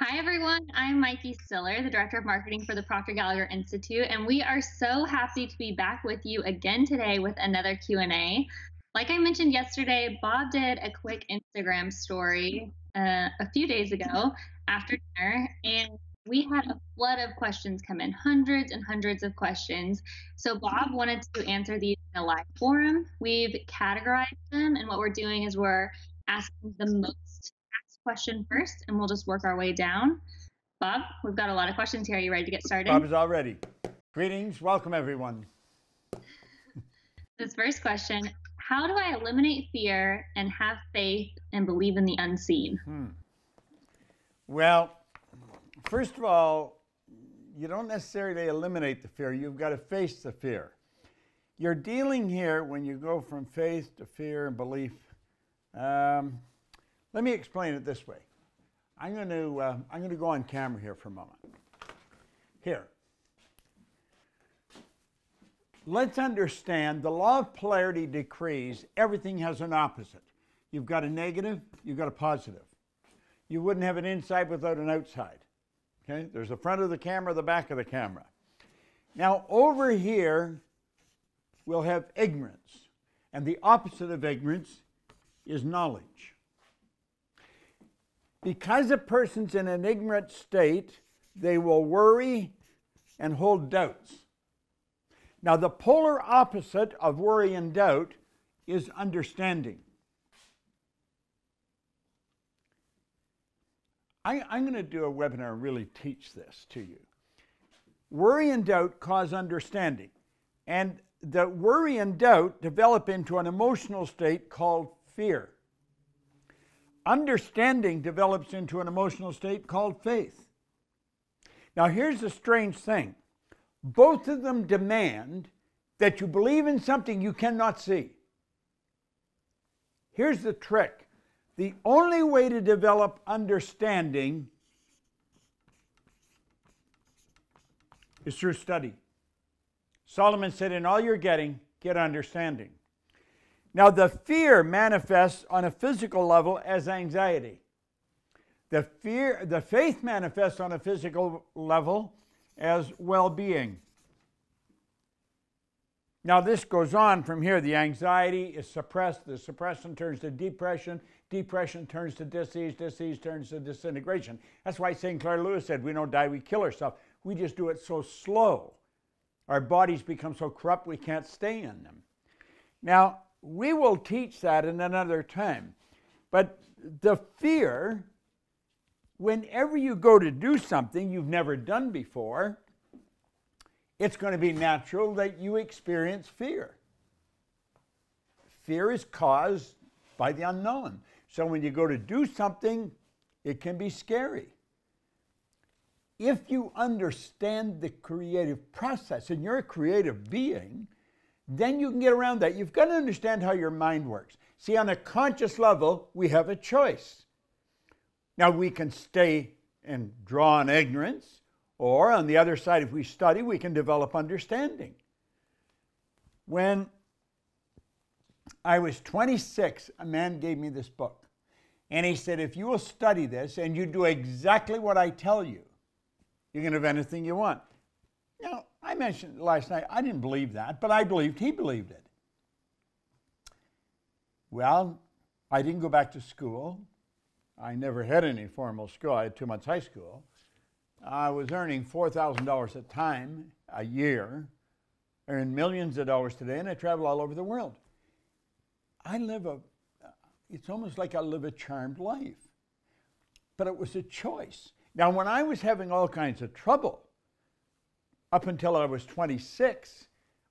Hi, everyone. I'm Mykie Stiller, the Director of Marketing for the Proctor Gallagher Institute, and we are so happy to be back with you again today with another Q&A. Like I mentioned yesterday, Bob did a quick Instagram story uh, a few days ago after dinner, and we had a flood of questions come in, hundreds and hundreds of questions. So Bob wanted to answer these in a live forum. We've categorized them, and what we're doing is we're asking the most question first, and we'll just work our way down. Bob, we've got a lot of questions here. Are you ready to get started? Bob is all ready. Greetings. Welcome, everyone. This first question How do I eliminate fear and have faith and believe in the unseen? Hmm. Well, first of all, you don't necessarily eliminate the fear, you've got to face the fear. You're dealing here when you go from faith to fear and belief. Um, let me explain it this way. I'm going to uh, I'm going to go on camera here for a moment. Here. Let's understand the law of polarity decrees everything has an opposite. You've got a negative, you've got a positive. You wouldn't have an inside without an outside. Okay? There's the front of the camera, the back of the camera. Now, over here, we'll have ignorance. And the opposite of ignorance is knowledge. Because a person's in an ignorant state, they will worry and hold doubts. Now, the polar opposite of worry and doubt is understanding. I, am going to do a webinar and really teach this to you. Worry and doubt cause understanding. And the worry and doubt develop into an emotional state called fear. Understanding develops into an emotional state called faith. Now, here's the strange thing both of them demand that you believe in something you cannot see. Here's the trick the only way to develop understanding is through study. Solomon said, In all you're getting, get understanding. Now, the fear manifests on a physical level as anxiety. The fear, the faith manifests on a physical level as well-being. Now, this goes on from here. The anxiety is suppressed. The suppression turns to depression. Depression turns to disease. Disease turns to disintegration. That's why St. Clair Lewis said, We don't die, we kill ourselves. We just do it so slow. Our bodies become so corrupt we can't stay in them. Now, we will teach that in another time. But the fear, whenever you go to do something you've never done before, it's going to be natural that you experience fear. Fear is caused by the unknown. So when you go to do something, it can be scary. If you understand the creative process and you're a creative being, then you can get around that. You've got to understand how your mind works. See, on a conscious level, we have a choice. Now, we can stay and draw on ignorance, or on the other side, if we study, we can develop understanding. When I was 26, a man gave me this book. And he said, if you will study this and you do exactly what I tell you, you can have anything you want. Now, I mentioned last night, I didn't believe that, but I believed he believed it. Well, I didn't go back to school. I never had any formal school. I had two months high school. I was earning $4,000 a time a year, earn millions of dollars today, and I travel all over the world. I live a, it's almost like I live a charmed life. But it was a choice. Now, when I was having all kinds of trouble, up until I was 26,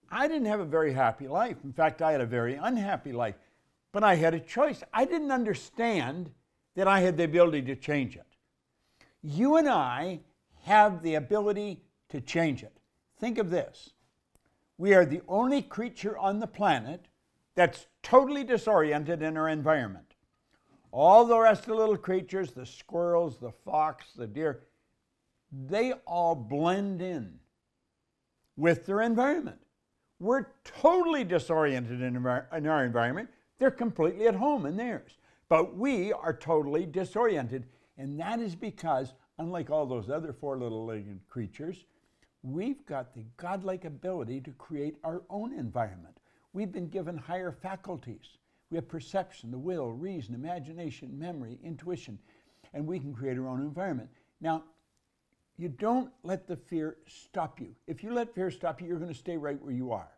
I didn't have a very happy life. In fact, I had a very unhappy life. But I had a choice. I didn't understand that I had the ability to change it. You and I have the ability to change it. Think of this we are the only creature on the planet that's totally disoriented in our environment. All the rest of the little creatures, the squirrels, the fox, the deer, they all blend in with their environment. We're totally disoriented in our, in our environment. They're completely at home in theirs. But we are totally disoriented, and that is because unlike all those other four little legged creatures, we've got the godlike ability to create our own environment. We've been given higher faculties. We have perception, the will, reason, imagination, memory, intuition, and we can create our own environment. Now, you don't let the fear stop you. If you let fear stop you, you're going to stay right where you are.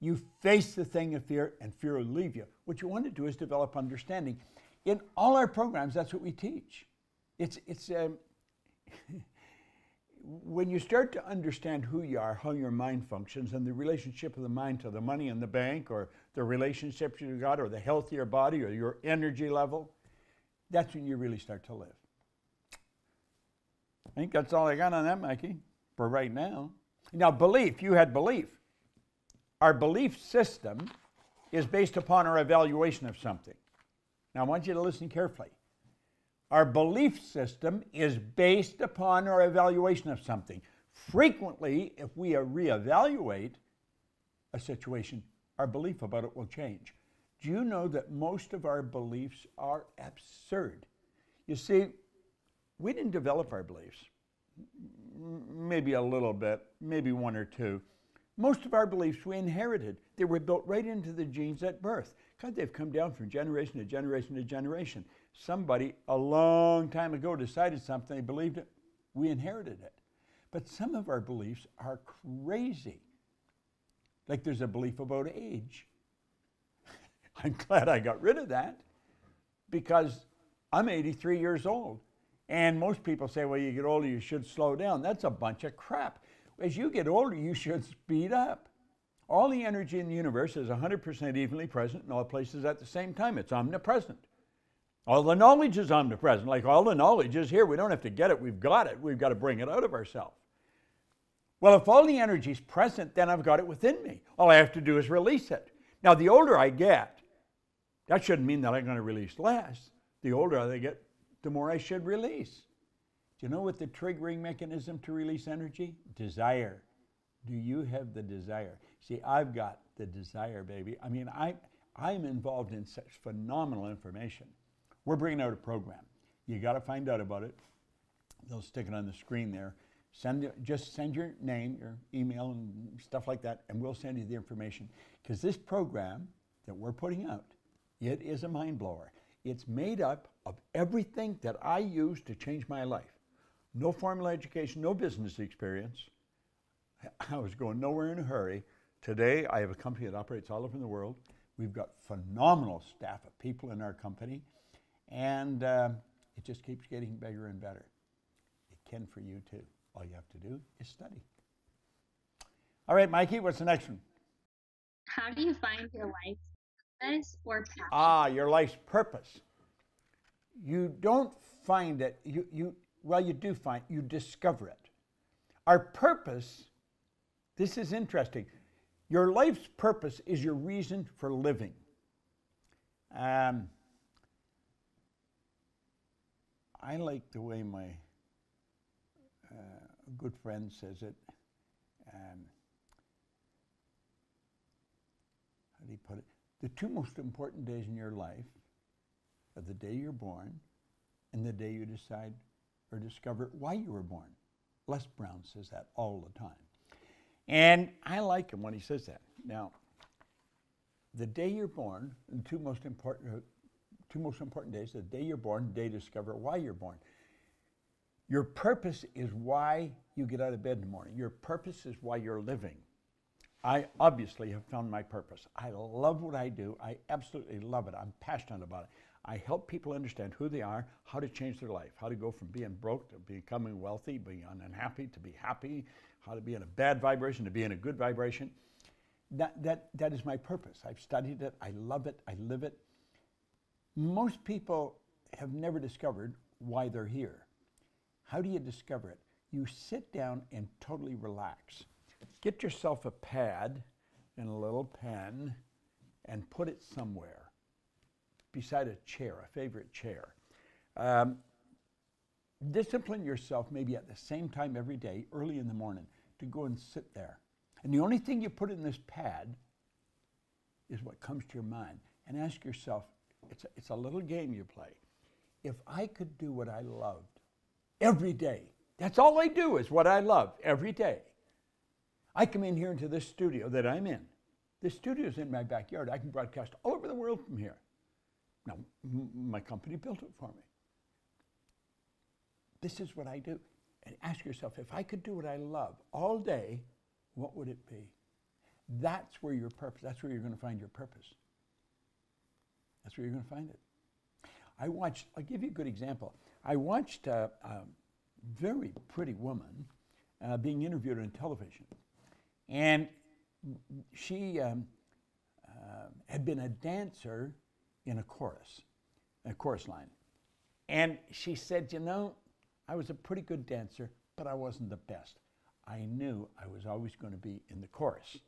You face the thing of fear, and fear will leave you. What you want to do is develop understanding. In all our programs, that's what we teach. It's, it's um, when you start to understand who you are, how your mind functions, and the relationship of the mind to the money in the bank, or the relationships you got, or the healthier body, or your energy level, that's when you really start to live. I think that's all I got on that, Mykie, for right now. Now, belief, you had belief. Our belief system is based upon our evaluation of something. Now, I want you to listen carefully. Our belief system is based upon our evaluation of something. Frequently, if we reevaluate a situation, our belief about it will change. Do you know that most of our beliefs are absurd? You see, we didn't develop our beliefs. Maybe a little bit, maybe one or two. Most of our beliefs we inherited. They were built right into the genes at birth. God, they've come down from generation to generation to generation. Somebody a long time ago decided something, they believed it, we inherited it. But some of our beliefs are crazy. Like there's a belief about age. I'm glad I got rid of that because I'm 83 years old. And most people say, well, you get older, you should slow down. That's a bunch of crap. As you get older, you should speed up. All the energy in the universe is 100% evenly present in all places at the same time. It's omnipresent. All the knowledge is omnipresent. Like all the knowledge is here. We don't have to get it. We've got it. We've got to bring it out of ourselves. Well, if all the energy is present, then I've got it within me. All I have to do is release it. Now, the older I get, that shouldn't mean that I'm going to release less. The older I get, the more I should release. Do you know what the triggering mechanism to release energy? Desire. Do you have the desire? See, I've got the desire, baby. I mean, I, I'm involved in such phenomenal information. We're bringing out a program. You got to find out about it. They'll stick it on the screen there. Send just send your name, your email, and stuff like that, and we'll send you the information. Because this program that we're putting out, it is a mind blower. It's made up of everything that I used to change my life. No formal education, no business experience. I was going nowhere in a hurry. Today, I have a company that operates all over the world. We've got phenomenal staff of people in our company, and uh, it just keeps getting bigger and better. It can for you too. All you have to do is study. All right, Mykie, what's the next one? How do you find your life's purpose or passion? Ah, your life's purpose. You don't find it, you, you, well, you do find, you discover it. Our purpose, this is interesting. Your life's purpose is your reason for living. Um, I like the way my uh, good friend says it. Um, how do you put it? The two most important days in your life are the day you're born and the day you decide or discover why you were born. Les Brown says that all the time. And I like him when he says that. Now, the day you're born, the two most important, two most important days, the day you're born, the day discover why you're born. Your purpose is why you get out of bed in the morning. Your purpose is why you're living. I obviously have found my purpose. I love what I do. I absolutely love it. I'm passionate about it. I help people understand who they are, how to change their life, how to go from being broke to becoming wealthy, being unhappy to be happy, how to be in a bad vibration to be in a good vibration. That, that, that is my purpose. I've studied it. I love it. I live it. Most people have never discovered why they're here. How do you discover it? You sit down and totally relax. Get yourself a pad and a little pen and put it somewhere beside a chair, a favorite chair. Um, discipline yourself maybe at the same time every day, early in the morning, to go and sit there. And the only thing you put in this pad is what comes to your mind. And ask yourself, it's a, it's a little game you play. If I could do what I loved every day. That's all I do is what I love every day. I come in here into this studio that I'm in. This studio is in my backyard. I can broadcast all over the world from here. Now, my company built it for me. This is what I do. And ask yourself if I could do what I love all day, what would it be? That's where your purpose, that's where you're going to find your purpose. That's where you're going to find it. I watched, I'll give you a good example. I watched a, a very pretty woman uh, being interviewed on television. And she um, uh, had been a dancer in a chorus, a chorus line. And she said, You know, I was a pretty good dancer, but I wasn't the best. I knew I was always going to be in the chorus.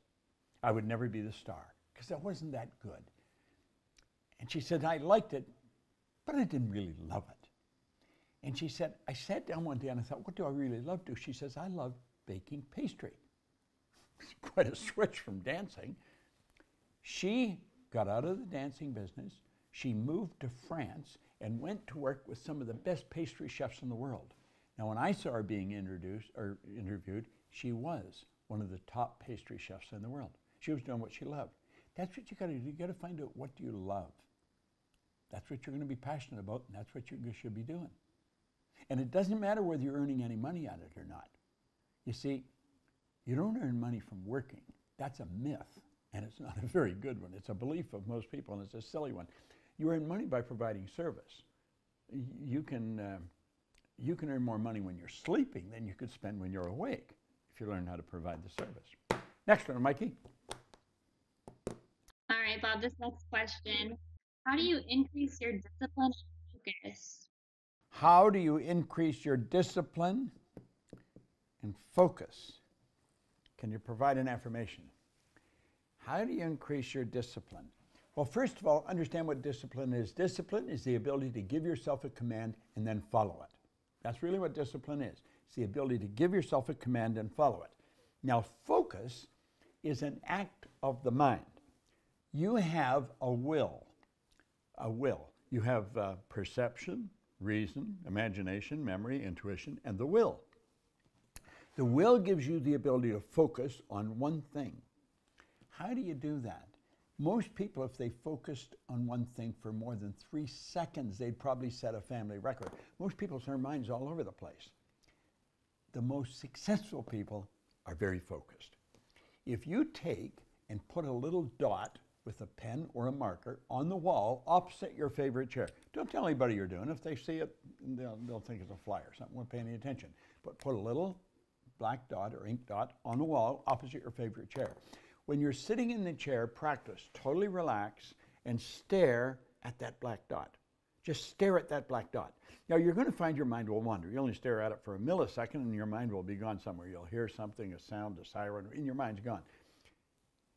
I would never be the star because I wasn't that good. And she said, I liked it, but I didn't really love it. And she said, I sat down one day and I thought, what do I really love to? Do? She says, I love baking pastry. Quite a switch from dancing. She got out of the dancing business. She moved to France and went to work with some of the best pastry chefs in the world. Now, when I saw her being introduced or interviewed, she was one of the top pastry chefs in the world. She was doing what she loved. That's what you got to do. You got to find out what do you love. That's what you're going to be passionate about, and that's what you should be doing. And it doesn't matter whether you're earning any money on it or not. You see, you don't earn money from working. That's a myth, and it's not a very good one. It's a belief of most people, and it's a silly one. You earn money by providing service. You can, uh, you can earn more money when you're sleeping than you could spend when you're awake if you learn how to provide the service. Next one, Mykie. All right, Bob, this next question. How do you increase your discipline and focus? How do you increase your discipline and focus? Can you provide an affirmation? How do you increase your discipline? Well, first of all, understand what discipline is. Discipline is the ability to give yourself a command and then follow it. That's really what discipline is. It's the ability to give yourself a command and follow it. Now, focus is an act of the mind. You have a will. A will. You have uh, perception, reason, imagination, memory, intuition, and the will. The will gives you the ability to focus on one thing. How do you do that? Most people, if they focused on one thing for more than three seconds, they'd probably set a family record. Most people's their minds all over the place. The most successful people are very focused. If you take and put a little dot with a pen or a marker on the wall opposite your favorite chair. Don't tell anybody you're doing. If they see it, they'll, they'll think it's a fly or something, won't pay any attention. But put a little black dot or ink dot on the wall opposite your favorite chair. When you're sitting in the chair, practice, totally relax and stare at that black dot. Just stare at that black dot. Now you're going to find your mind will wander. You only stare at it for a millisecond and your mind will be gone somewhere. You'll hear something, a sound, a siren, and your mind's gone.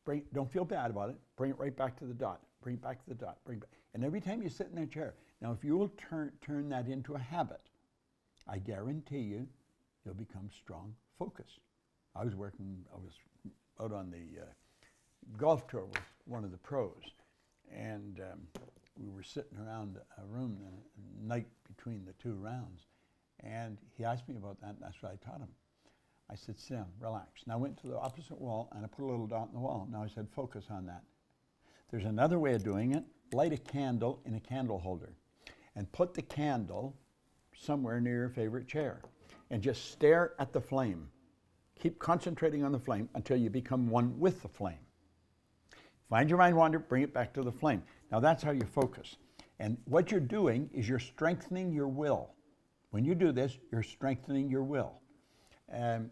Bring, don't feel bad about it. Bring it right back to the dot. Bring it back to the dot. Bring back. And every time you sit in that chair, now if you will turn, turn that into a habit, I guarantee you, you'll become strong focus. I was working, I was out on the uh, golf tour with one of the pros, and um, we were sitting around a room the night between the two rounds, and he asked me about that, and that's what I taught him. I said, sit down, relax. And I went to the opposite wall and I put a little dot in the wall. Now I said, focus on that. There's another way of doing it. Light a candle in a candle holder and put the candle somewhere near your favorite chair and just stare at the flame. Keep concentrating on the flame until you become one with the flame. Find your mind wander, bring it back to the flame. Now that's how you focus. And what you're doing is you're strengthening your will. When you do this, you're strengthening your will. Um,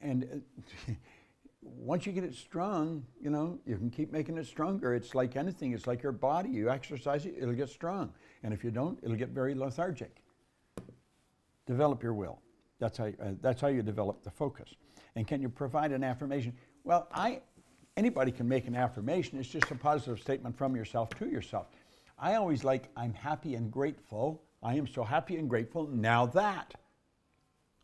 and uh, once you get it strong, you know, you can keep making it stronger. It's like anything, it's like your body. You exercise it, it'll get strong. And if you don't, it'll get very lethargic. Develop your will. That's how, uh, that's how you develop the focus. And can you provide an affirmation? Well, I, anybody can make an affirmation. It's just a positive statement from yourself to yourself. I always like, I'm happy and grateful. I am so happy and grateful now that.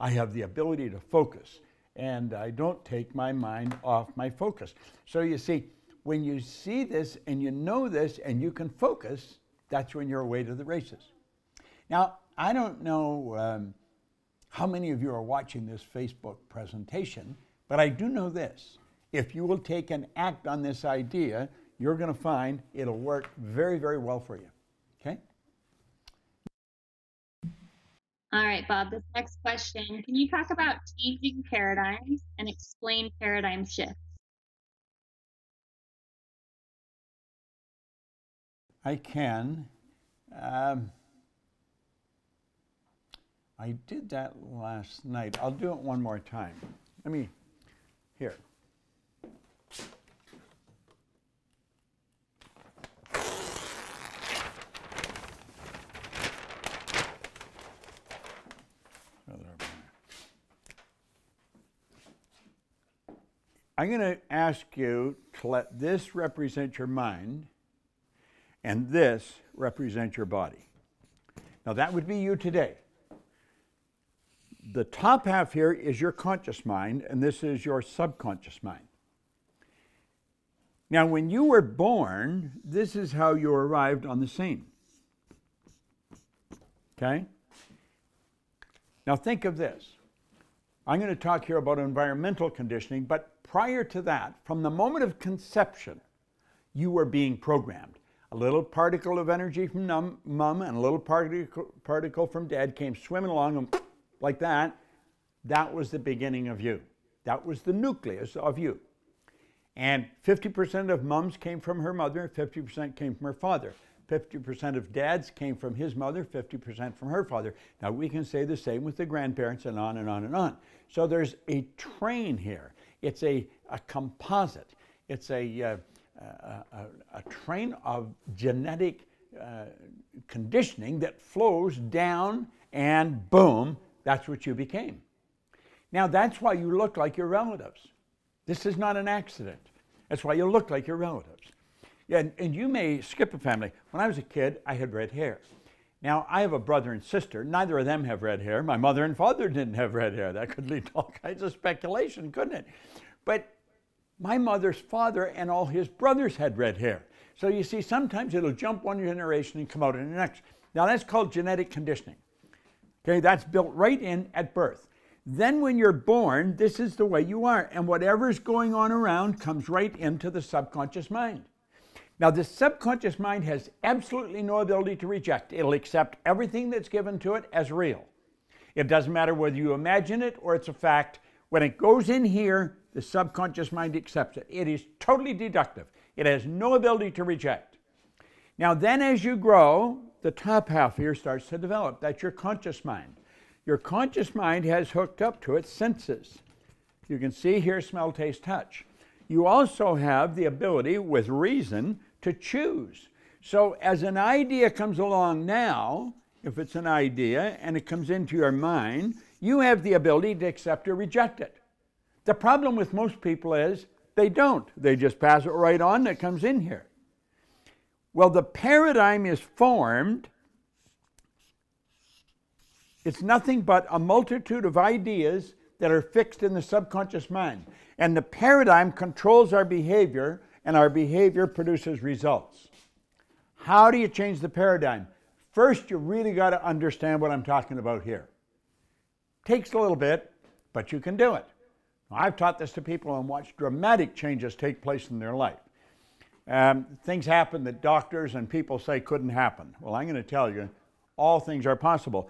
I have the ability to focus and I don't take my mind off my focus. So you see, when you see this and you know this and you can focus, that's when you're away to the races. Now, I don't know um, how many of you are watching this Facebook presentation, but I do know this. If you will take and act on this idea, you're going to find it'll work very, very well for you. Okay? All right, Bob, this next question. Can you talk about changing paradigms and explain paradigm shifts? I can. Um, I did that last night. I'll do it one more time. Let me, here. I'm going to ask you to let this represent your mind and this represent your body. Now, that would be you today. The top half here is your conscious mind, and this is your subconscious mind. Now, when you were born, this is how you arrived on the scene. Okay? Now, think of this. I'm going to talk here about environmental conditioning, but prior to that, from the moment of conception, you were being programmed a little particle of energy from mom and a little particle, particle from dad came swimming along and like that. That was the beginning of you. That was the nucleus of you. And 50% of mums came from her mother, 50% came from her father. 50% of dads came from his mother, 50% from her father. Now we can say the same with the grandparents and on and on and on. So there's a train here. It's a, a composite. It's a, uh, a, a, train of genetic uh, conditioning that flows down and boom, that's what you became. Now, that's why you look like your relatives. This is not an accident. That's why you look like your relatives. Yeah, and, and you may skip a family. When I was a kid, I had red hair. Now, I have a brother and sister. Neither of them have red hair. My mother and father didn't have red hair. That could lead to all kinds of speculation, couldn't it? But my mother's father and all his brothers had red hair. So you see, sometimes it'll jump one generation and come out in the next. Now that's called genetic conditioning. Okay, that's built right in at birth. Then when you're born, this is the way you are. And whatever's going on around comes right into the subconscious mind. Now, the subconscious mind has absolutely no ability to reject. It'll accept everything that's given to it as real. It doesn't matter whether you imagine it or it's a fact. When it goes in here, the subconscious mind accepts it. It is totally deductive. It has no ability to reject. Now, then as you grow, the top half here starts to develop. That's your conscious mind. Your conscious mind has hooked up to its senses. You can see, hear, smell, taste, touch. You also have the ability, with reason, to choose. So, as an idea comes along now, if it's an idea and it comes into your mind, you have the ability to accept or reject it. The problem with most people is they don't. They just pass it right on that comes in here. Well, the paradigm is formed. It's nothing but a multitude of ideas that are fixed in the subconscious mind. And the paradigm controls our behavior, and our behavior produces results. How do you change the paradigm? First, you really got to understand what I'm talking about here. Takes a little bit, but you can do it. I've taught this to people and watched dramatic changes take place in their life. Um, things happen that doctors and people say couldn't happen. Well, I'm going to tell you, all things are possible.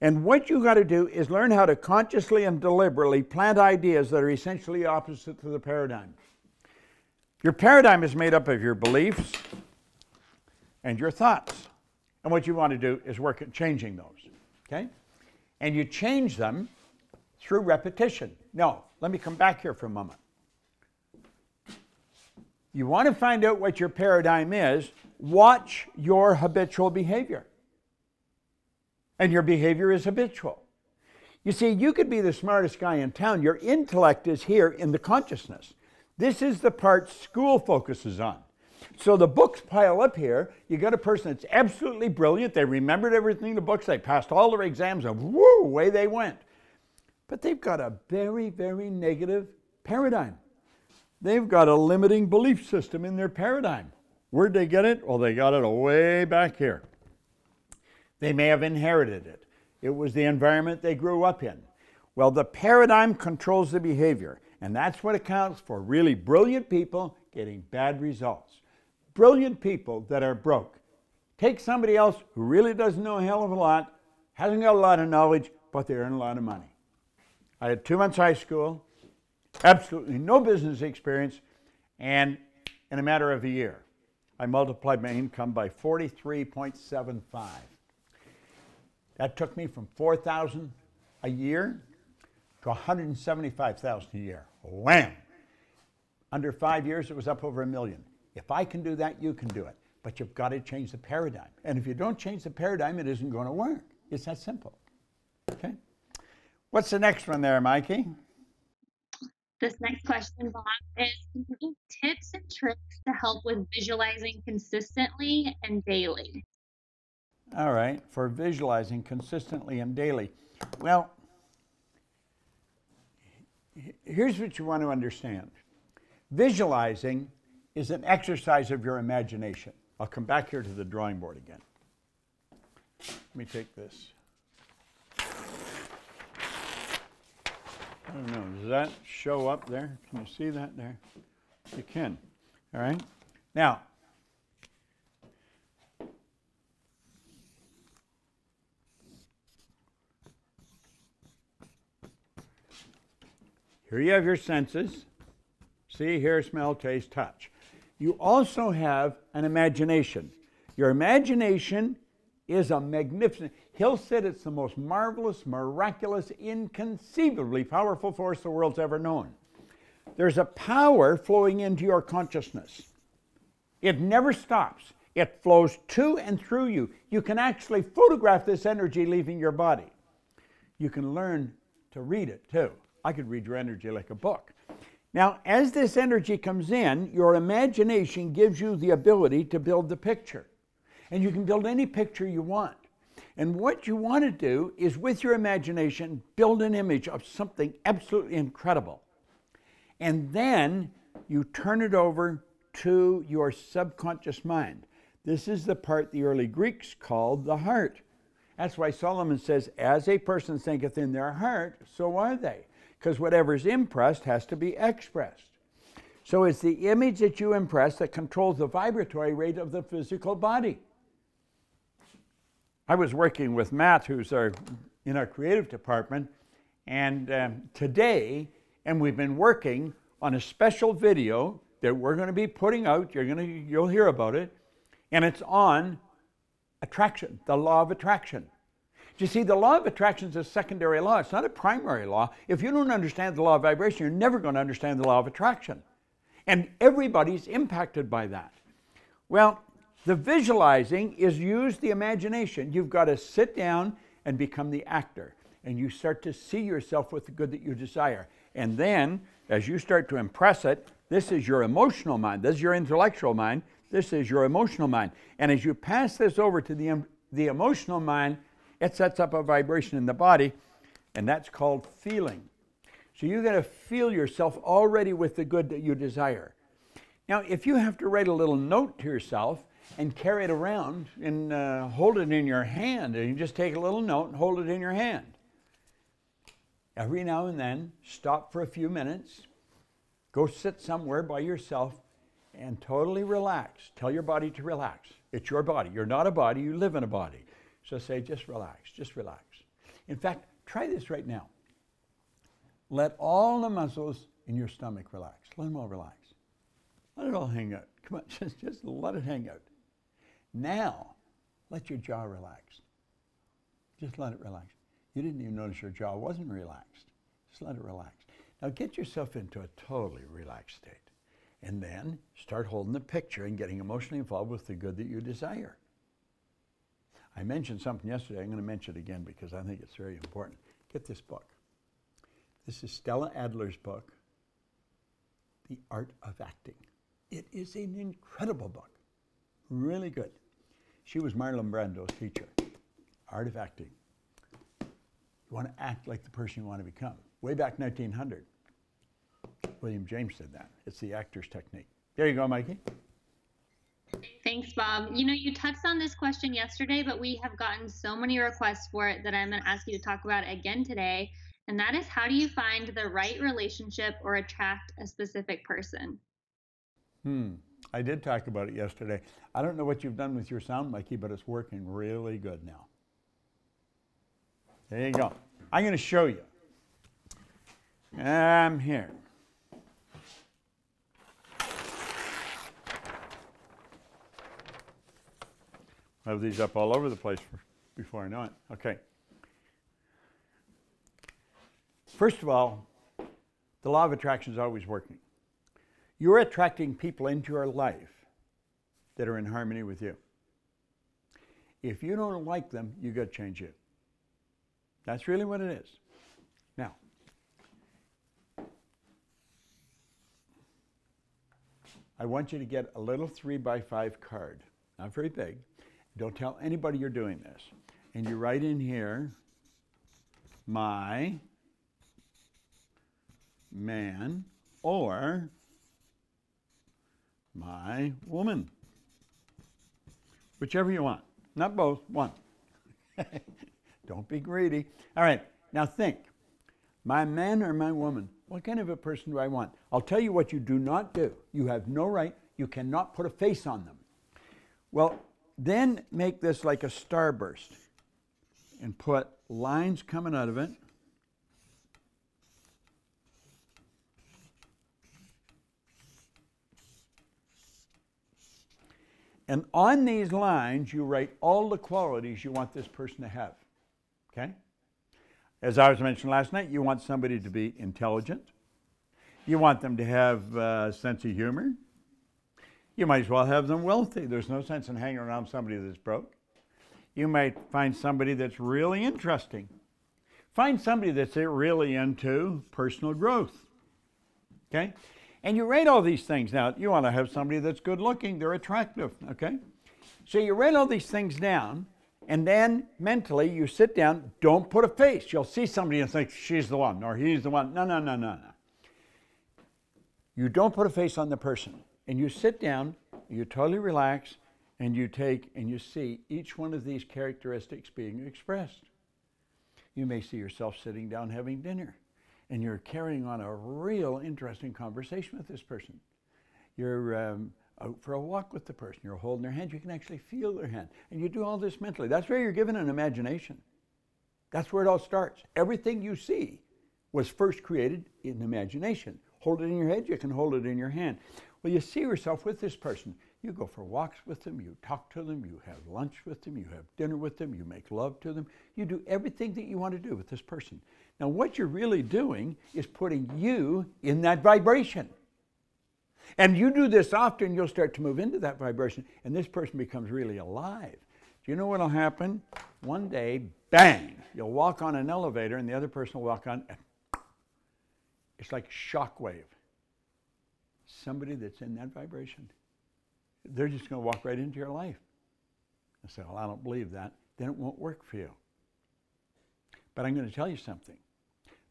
And what you got to do is learn how to consciously and deliberately plant ideas that are essentially opposite to the paradigm. Your paradigm is made up of your beliefs and your thoughts. And what you want to do is work at changing those. Okay? And you change them through repetition. No, let me come back here for a moment. You want to find out what your paradigm is, watch your habitual behavior. And your behavior is habitual. You see, you could be the smartest guy in town. Your intellect is here in the consciousness. This is the part school focuses on. So the books pile up here. You got a person that's absolutely brilliant. They remembered everything in the books. They passed all their exams, and whoo, away they went. But they've got a very, very negative paradigm. They've got a limiting belief system in their paradigm. Where'd they get it? Well, they got it way back here. They may have inherited it. it was the environment they grew up in. Well, the paradigm controls the behavior, and that's what accounts for really brilliant people getting bad results. Brilliant people that are broke. Take somebody else who really doesn't know a hell of a lot, hasn't got a lot of knowledge, but they earn a lot of money. I had two months high school, absolutely no business experience, and in a matter of a year, I multiplied my income by 43.75. That took me from 4,000 a year to 175,000 a year. Wham! Under five years, it was up over a million. If I can do that, you can do it. But you've got to change the paradigm. And if you don't change the paradigm, it isn't going to work. It's that simple. Okay? What's the next one there, Mykie? This next question, Bob, is can you give tips and tricks to help with visualizing consistently and daily? All right, for visualizing consistently and daily. Well, here's what you want to understand visualizing is an exercise of your imagination. I'll come back here to the drawing board again. Let me take this. I don't know, does that show up there? Can you see that there? You can. All right? Now, here you have your senses see, hear, smell, taste, touch. You also have an imagination. Your imagination is a magnificent, Hill said it's the most marvelous, miraculous, inconceivably powerful force the world's ever known. There's a power flowing into your consciousness. It never stops. It flows to and through you. You can actually photograph this energy leaving your body. You can learn to read it too. I could read your energy like a book. Now, as this energy comes in, your imagination gives you the ability to build the picture. And you can build any picture you want. And what you want to do is, with your imagination, build an image of something absolutely incredible. And then you turn it over to your subconscious mind. This is the part the early Greeks called the heart. That's why Solomon says, As a person thinketh in their heart, so are they. Because whatever's impressed has to be expressed. So it's the image that you impress that controls the vibratory rate of the physical body. I was working with Matt, who's our, in our creative department, and um, today, and we've been working on a special video that we're going to be putting out. You're going to, you'll hear about it, and it's on attraction, the law of attraction. You see, the law of attraction is a secondary law. It's not a primary law. If you don't understand the law of vibration, you're never going to understand the law of attraction. And everybody's impacted by that. Well, the visualizing is use the imagination. You've got to sit down and become the actor. And you start to see yourself with the good that you desire. And then, as you start to impress it, this is your emotional mind. This is your intellectual mind. This is your emotional mind. And as you pass this over to the, the emotional mind, it sets up a vibration in the body, and that's called feeling. So you got to feel yourself already with the good that you desire. Now, if you have to write a little note to yourself, and carry it around and uh, hold it in your hand. And you just take a little note and hold it in your hand. Every now and then, stop for a few minutes, go sit somewhere by yourself, and totally relax. Tell your body to relax. It's your body. You're not a body, you live in a body. So say, just relax, just relax. In fact, try this right now. Let all the muscles in your stomach relax. Let them all relax. Let it all hang out. Come on, just, just let it hang out. Now, let your jaw relax. Just let it relax. You didn't even notice your jaw wasn't relaxed. Just let it relax. Now get yourself into a totally relaxed state. And then start holding the picture and getting emotionally involved with the good that you desire. I mentioned something yesterday. I'm going to mention it again because I think it's very important. Get this book. This is Stella Adler's book, The Art of Acting. It is an incredible book. Really good. She was Marlon Brando's teacher. Art of acting. You want to act like the person you want to become. Way back 1900, William James said that. It's the actor's technique. There you go, Mykie. Thanks, Bob. You know, you touched on this question yesterday, but we have gotten so many requests for it that I'm going to ask you to talk about it again today. And that is how do you find the right relationship or attract a specific person? Hmm. I did talk about it yesterday. I don't know what you've done with your sound, Mykie, but it's working really good now. There you go. I'm going to show you. I'm here. Have these up all over the place before I know it. Okay. First of all, the law of attraction is always working. You're attracting people into your life that are in harmony with you. If you don't like them, you got to change it. That's really what it is. Now, I want you to get a little three by five card, not very big. Don't tell anybody you're doing this. And you write in here, my man or my woman. Whichever you want. Not both, one. Don't be greedy. All right, now think. My man or my woman? What kind of a person do I want? I'll tell you what you do not do. You have no right, you cannot put a face on them. Well, then make this like a starburst and put lines coming out of it. And on these lines, you write all the qualities you want this person to have. Okay? As I was mentioned last night, you want somebody to be intelligent. You want them to have a sense of humor. You might as well have them wealthy. There's no sense in hanging around somebody that's broke. You might find somebody that's really interesting. Find somebody that's really into personal growth. Okay? And you write all these things. Now, you want to have somebody that's good looking, they're attractive, okay? So you write all these things down, and then mentally you sit down, don't put a face. You'll see somebody and think, she's the one, or he's the one. No, no, no, no, no. You don't put a face on the person. And you sit down, you totally relax, and you take and you see each one of these characteristics being expressed. You may see yourself sitting down having dinner and you're carrying on a real interesting conversation with this person. You're um, out for a walk with the person. You're holding their hand. You can actually feel their hand. And you do all this mentally. That's where you're given an imagination. That's where it all starts. Everything you see was first created in imagination. Hold it in your head, you can hold it in your hand. Well, you see yourself with this person. You go for walks with them, you talk to them, you have lunch with them, you have dinner with them, you make love to them. You do everything that you want to do with this person. Now, what you're really doing is putting you in that vibration. And you do this often, you'll start to move into that vibration, and this person becomes really alive. Do you know what will happen? One day, bang, you'll walk on an elevator, and the other person will walk on. It's like shock wave. Somebody that's in that vibration. They're just going to walk right into your life. I say, Well, I don't believe that. Then it won't work for you. But I'm going to tell you something.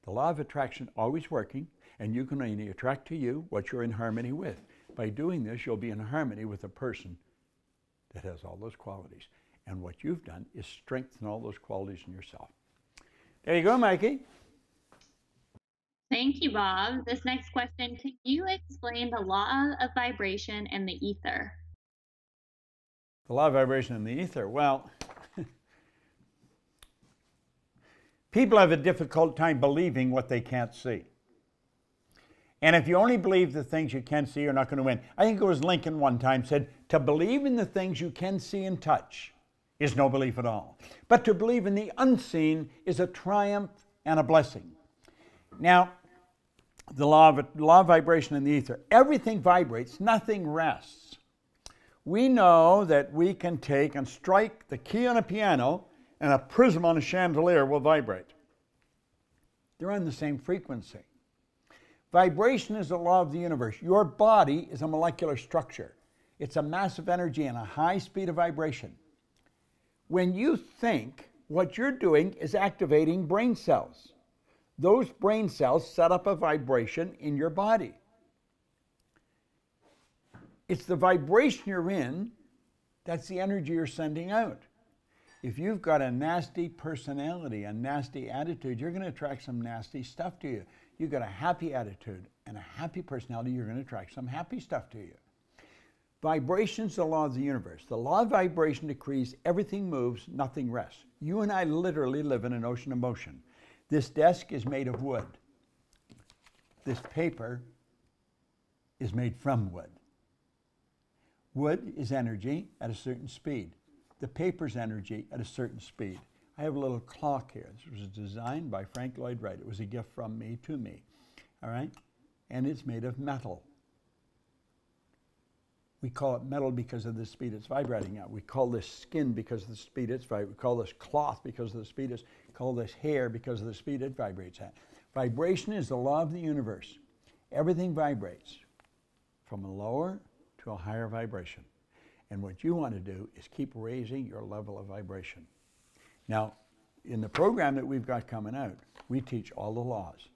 The law of attraction always working, and you can only attract to you what you're in harmony with. By doing this, you'll be in harmony with a person that has all those qualities. And what you've done is strengthen all those qualities in yourself. There you go, Mykie. Thank you, Bob. This next question Can you explain the law of vibration and the ether? The law of vibration and the ether. Well, People have a difficult time believing what they can't see. And if you only believe the things you can see, you're not going to win. I think it was Lincoln one time said, to believe in the things you can see and touch is no belief at all. But to believe in the unseen is a triumph and a blessing. Now, the law of, law of vibration in the ether, everything vibrates, nothing rests. We know that we can take and strike the key on a piano and a prism on a chandelier will vibrate. They're on the same frequency. Vibration is the law of the universe. Your body is a molecular structure. It's a massive energy and a high speed of vibration. When you think, what you're doing is activating brain cells. Those brain cells set up a vibration in your body. It's the vibration you're in That's the energy you're sending out. If you've got a nasty personality, a nasty attitude, you're going to attract some nasty stuff to you. You've got a happy attitude and a happy personality, you're going to attract some happy stuff to you. Vibration's the law of the universe. The law of vibration decrees everything moves, nothing rests. You and I literally live in an ocean of motion. This desk is made of wood. This paper is made from wood. Wood is energy at a certain speed. The paper's energy at a certain speed. I have a little clock here. This was designed by Frank Lloyd Wright. It was a gift from me to me. All right? And it's made of metal. We call it metal because of the speed it's vibrating at. We call this skin because of the speed it's vibrating. We call this cloth because of the speed it's. Call this hair because of the speed it vibrates at. Vibration is the law of the universe. Everything vibrates from a lower to a higher vibration. And what you want to do is keep raising your level of vibration. Now, in the program that we've got coming out, we teach all the laws,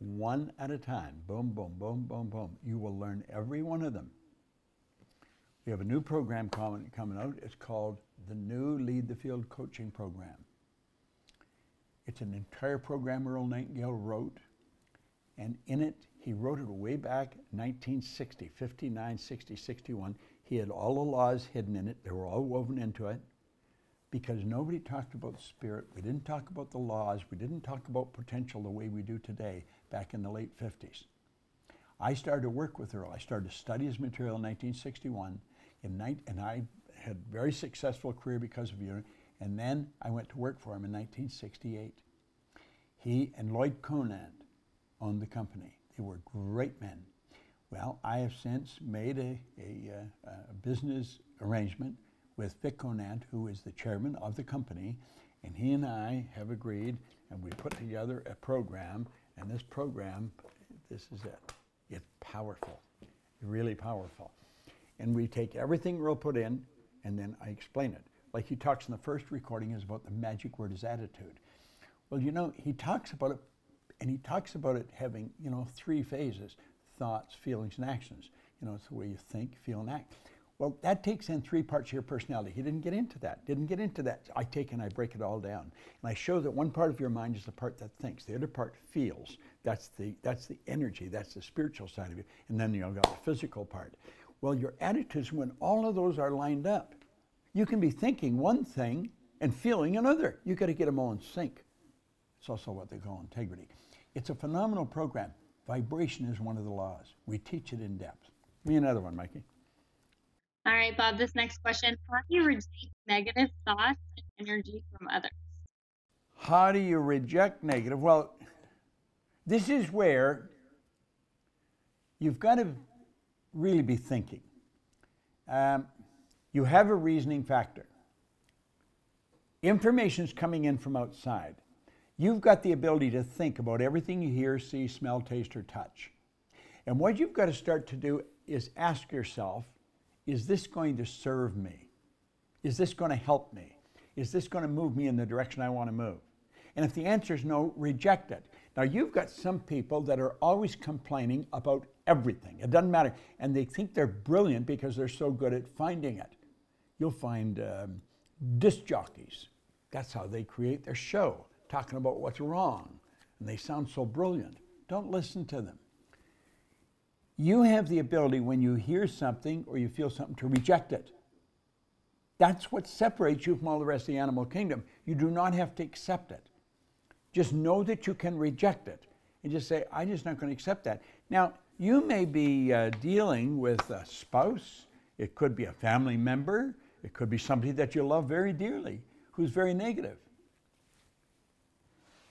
one at a time. Boom, boom, boom, boom, boom. You will learn every one of them. We have a new program coming, coming out. It's called the New Lead the Field Coaching Program. It's an entire program Earl Nightingale wrote, and in it, he wrote it way back 1960, 59, 60, 61. He had all the laws hidden in it. They were all woven into it because nobody talked about spirit. We didn't talk about the laws. We didn't talk about potential the way we do today back in the late 50s. I started to work with Earl. I started to study his material in 1961, in and I had a very successful career because of you. And then I went to work for him in 1968. He and Lloyd Conant owned the company. They were great men. Well, I have since made a, a, uh, a business arrangement with Vic Conant, who is the chairman of the company, and he and I have agreed, and we put together a program, and this program, this is it. It's powerful, really powerful. And we take everything we'll put in, and then I explain it. Like he talks in the first recording is about the magic word is attitude. Well, you know, he talks about it, and he talks about it having, you know, three phases thoughts, feelings, and actions. You know, it's the way you think, feel, and act. Well, that takes in three parts of your personality. He didn't get into that. Didn't get into that. I take and I break it all down. And I show that one part of your mind is the part that thinks. The other part feels. That's the that's the energy. That's the spiritual side of you. And then you've got the physical part. Well, your attitudes, when all of those are lined up, you can be thinking one thing and feeling another. You've got to get them all in sync. It's also what they call integrity. It's a phenomenal program. Vibration is one of the laws. We teach it in depth. Give me another one, Mykie. All right, Bob, this next question How do you reject negative thoughts and energy from others? How do you reject negative? Well, this is where you've got to really be thinking. Um, you have a reasoning factor. Information is coming in from outside. You've got the ability to think about everything you hear, see, smell, taste, or touch. And what you've got to start to do is ask yourself is this going to serve me? Is this going to help me? Is this going to move me in the direction I want to move? And if the answer is no, reject it. Now, you've got some people that are always complaining about everything. It doesn't matter. And they think they're brilliant because they're so good at finding it. You'll find um, disc jockeys. That's how they create their show, talking about what's wrong. And they sound so brilliant. Don't listen to them. You have the ability when you hear something or you feel something to reject it. That's what separates you from all the rest of the animal kingdom. You do not have to accept it. Just know that you can reject it and just say, I'm just not going to accept that. Now, you may be uh, dealing with a spouse, it could be a family member, it could be somebody that you love very dearly who's very negative.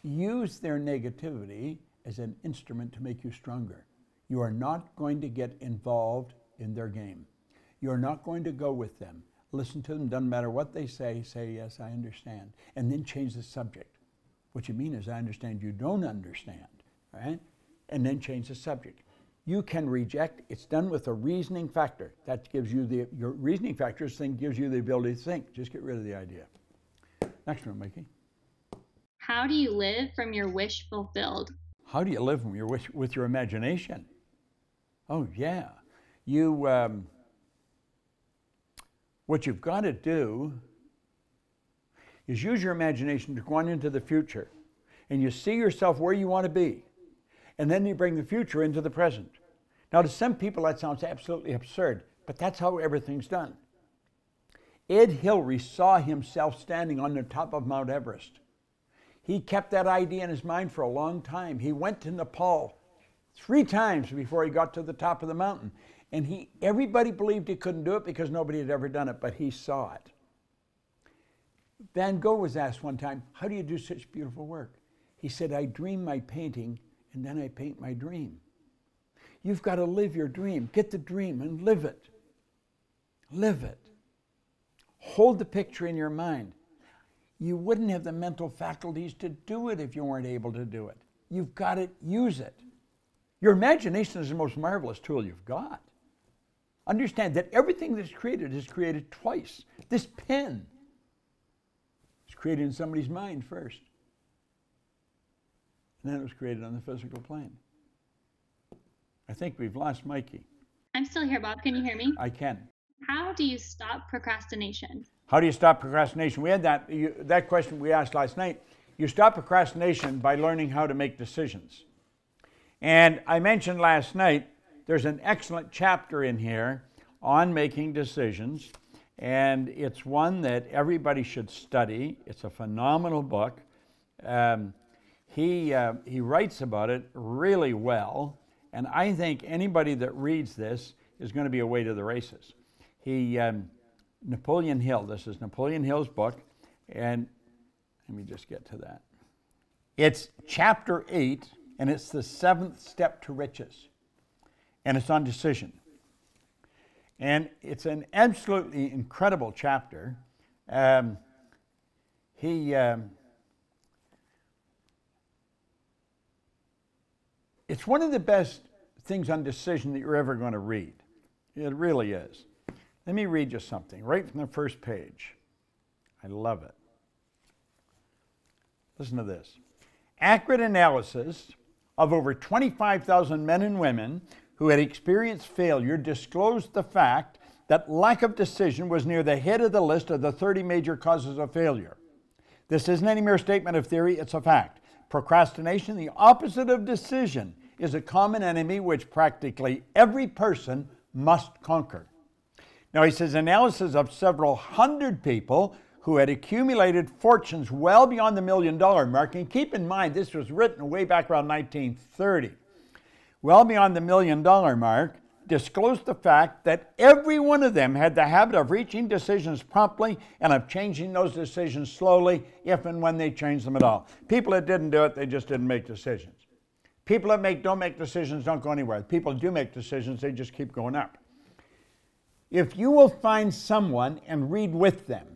Use their negativity as an instrument to make you stronger. You are not going to get involved in their game. You are not going to go with them. Listen to them, doesn't matter what they say, say, Yes, I understand. And then change the subject. What you mean is, I understand you don't understand, right? And then change the subject. You can reject, it's done with a reasoning factor. That gives you the, your reasoning factors thing gives you the ability to think. Just get rid of the idea. Next one, Mykie. How do you live from your wish fulfilled? How do you live from your wish, with your imagination? Oh, yeah. You, um, What you've got to do is use your imagination to go on into the future and you see yourself where you want to be. And then you bring the future into the present. Now, to some people, that sounds absolutely absurd, but that's how everything's done. Ed Hillary saw himself standing on the top of Mount Everest. He kept that idea in his mind for a long time. He went to Nepal three times before he got to the top of the mountain. And he, everybody believed he couldn't do it because nobody had ever done it, but he saw it. Van Gogh was asked one time, How do you do such beautiful work? He said, I dream my painting and then I paint my dream. You've got to live your dream. Get the dream and live it. Live it. Hold the picture in your mind. You wouldn't have the mental faculties to do it if you weren't able to do it. You've got to use it. Your imagination is the most marvelous tool you've got. Understand that everything that's created is created twice. This pen was created in somebody's mind first. And then it was created on the physical plane. I think we've lost Mykie. I'm still here, Bob. Can you hear me? I can. How do you stop procrastination? How do you stop procrastination? We had that, you, that question we asked last night. You stop procrastination by learning how to make decisions. And I mentioned last night there's an excellent chapter in here on making decisions, and it's one that everybody should study. It's a phenomenal book. Um, he, uh, he writes about it really well, and I think anybody that reads this is going to be away to the races. He, um, Napoleon Hill, this is Napoleon Hill's book, and let me just get to that. It's chapter 8, and it's the seventh step to riches and it's on decision. And it's an absolutely incredible chapter. Um, he, um, it's one of the best things on decision that you're ever going to read. It really is. Let me read you something right from the first page. I love it. Listen to this. Accurate analysis of over 25,000 men and women who had experienced failure disclosed the fact that lack of decision was near the head of the list of the 30 major causes of failure. This isn't any mere statement of theory, it's a fact. Procrastination, the opposite of decision, is a common enemy which practically every person must conquer. Now, he says analysis of several hundred people who had accumulated fortunes well beyond the million dollar mark, and keep in mind this was written way back around 1930 well beyond the million dollar mark, disclosed the fact that every one of them had the habit of reaching decisions promptly and of changing those decisions slowly if and when they changed them at all. People that didn't do it, they just didn't make decisions. People that make don't make decisions don't go anywhere. People do make decisions, they just keep going up. If you will find someone and read with them,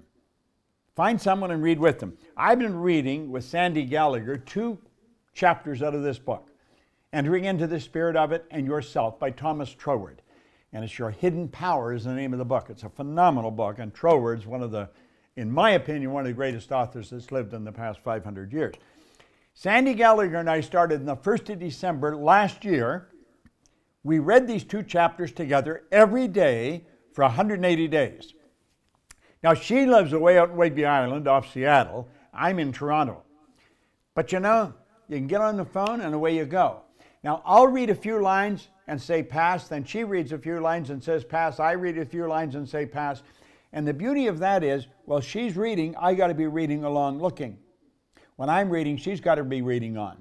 find someone and read with them. I've been reading with Sandy Gallagher two chapters out of this book. Entering into the Spirit of It and Yourself by Thomas Troward. And it's Your Hidden Power is the name of the book. It's a phenomenal book, and Troward's one of the, in my opinion, one of the greatest authors that's lived in the past 500 years. Sandy Gallagher and I started on the 1st of December last year. We read these two chapters together every day for 180 days. Now, she lives away out in Whidbey Island off Seattle. I'm in Toronto. But you know, you can get on the phone and away you go. Now, I'll read a few lines and say pass, then she reads a few lines and says pass. I read a few lines and say pass. And the beauty of that is, well, she's reading, I got to be reading along looking. When I'm reading, she's got to be reading on.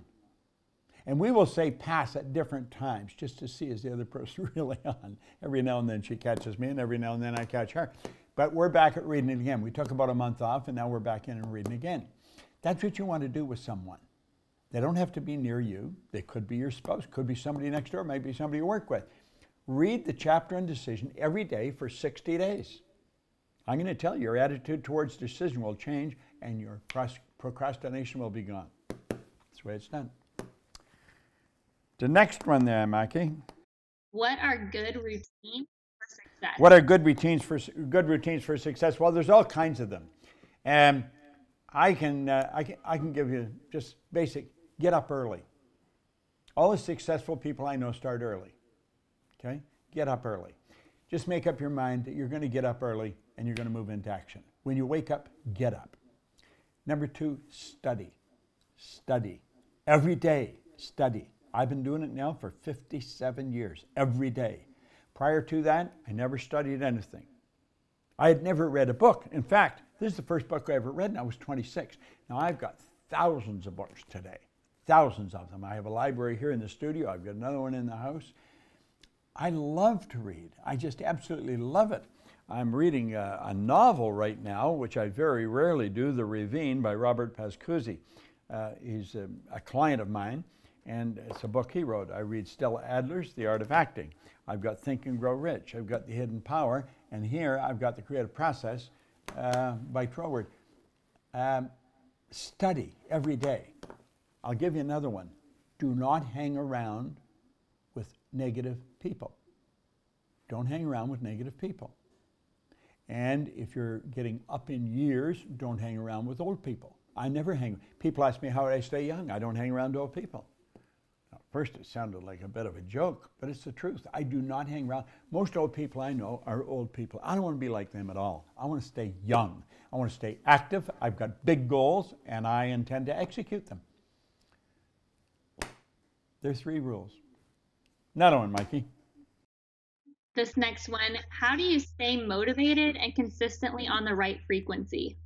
And we will say pass at different times just to see is the other person really on. Every now and then she catches me, and every now and then I catch her. But we're back at reading again. We took about a month off, and now we're back in and reading again. That's what you want to do with someone. They don't have to be near you. They could be your spouse, could be somebody next door, maybe somebody you work with. Read the chapter on decision every day for 60 days. I'm going to tell you, your attitude towards decision will change and your procrastination will be gone. That's the way it's done. The next one there, Mykie. What are good routines for success? What are good routines for good routines for success? Well, there's all kinds of them. And I can, uh, I can, I can give you just basic Get up early. All the successful people I know start early. Okay? Get up early. Just make up your mind that you're going to get up early and you're going to move into action. When you wake up, get up. Number two, study. Study. Every day, study. I've been doing it now for 57 years, every day. Prior to that, I never studied anything. I had never read a book. In fact, this is the first book I ever read, and I was 26. Now I've got thousands of books today, thousands of them. I have a library here in the studio, I've got another one in the house. I love to read. I just absolutely love it. I'm reading a, a novel right now, which I very rarely do, The Ravine by Robert Pascuzzi. Uh, he's a, a client of mine, and it's a book he wrote. I read Stella Adler's The Art of Acting. I've got Think and Grow Rich. I've got The Hidden Power, and here I've got The Creative Process uh, by Troward. Um, study every day. I'll give you another one. Do not hang around with negative people. Don't hang around with negative people. And if you're getting up in years, don't hang around with old people. I never hang. People ask me how I stay young. I don't hang around old people. Now, first, it sounded like a bit of a joke, but it's the truth. I do not hang around. Most old people I know are old people. I don't want to be like them at all. I want to stay young. I want to stay active. I've got big goals, and I intend to execute them. There are three rules. Another one, Mykie. This next one How do you stay motivated and consistently on the right frequency?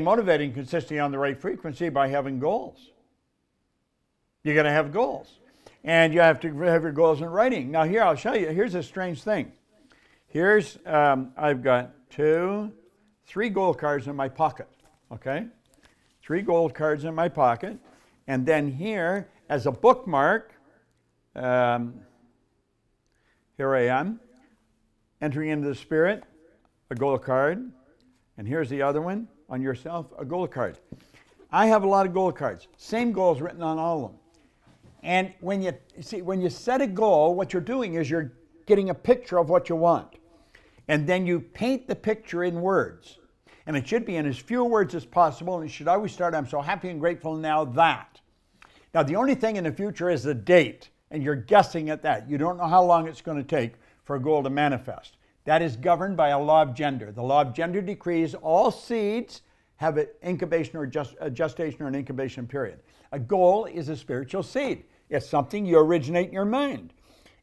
Motivating consistently on the right frequency by having goals. You got to have goals. And you have to have your goals in writing. Now, here, I'll show you. Here's a strange thing. Here's, um, I've got two, three gold cards in my pocket. Okay? Three gold cards in my pocket. And then here, as a bookmark, um, here I am, entering into the Spirit, a gold card. And here's the other one on yourself, a gold card. I have a lot of gold cards. Same goals written on all of them. And when you see when you set a goal, what you're doing is you're getting a picture of what you want. And then you paint the picture in words. And it should be in as few words as possible. And it should always start, I'm so happy and grateful now that. Now, the only thing in the future is the date and you're guessing at that. You don't know how long it's going to take for a goal to manifest. That is governed by a law of gender. The law of gender decrees all seeds have an incubation or just, a gestation or an incubation period. A goal is a spiritual seed. It's something you originate in your mind.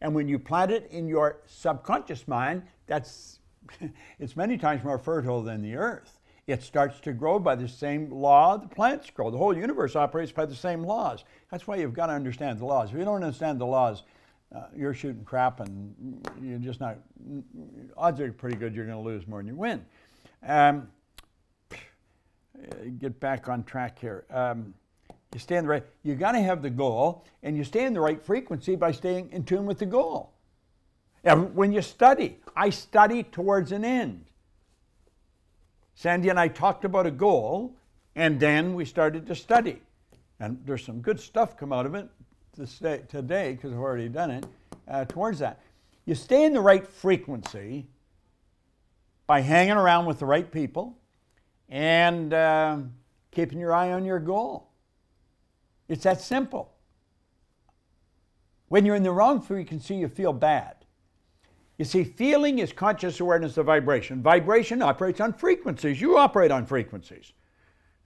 And when you plant it in your subconscious mind, that's it's many times more fertile than the earth it starts to grow by the same law the plants grow. The whole universe operates by the same laws. That's why you've got to understand the laws. If you don't understand the laws, uh, you're shooting crap and you're just not, odds are pretty good you're going to lose more than you win. Um, get back on track here. Um, you stay in the right, you got to have the goal and you stay in the right frequency by staying in tune with the goal. And when you study, I study towards an end. Sandy and I talked about a goal, and then we started to study. And there's some good stuff come out of it today, because I've already done it, uh, towards that. You stay in the right frequency by hanging around with the right people and uh, keeping your eye on your goal. It's that simple. When you're in the wrong frequency, you feel bad. You see, feeling is conscious awareness of vibration. Vibration operates on frequencies. You operate on frequencies.